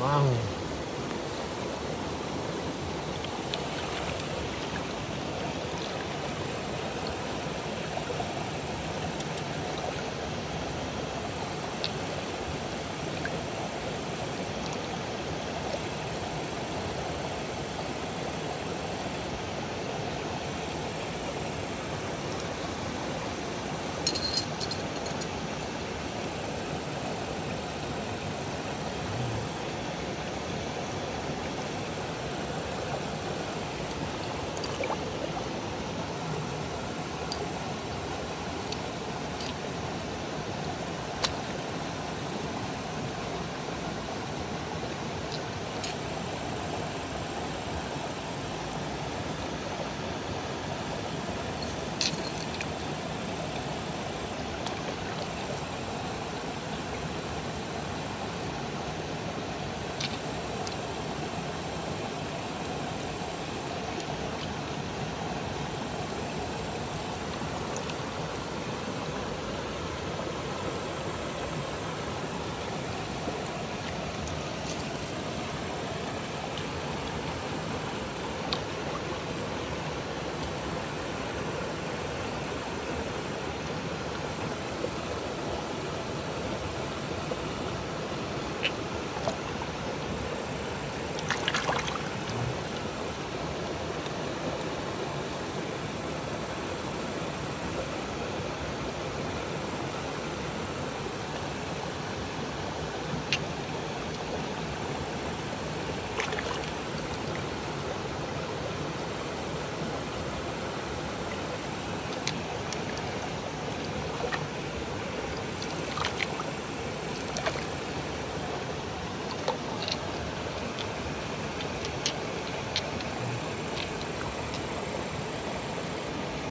哇哦。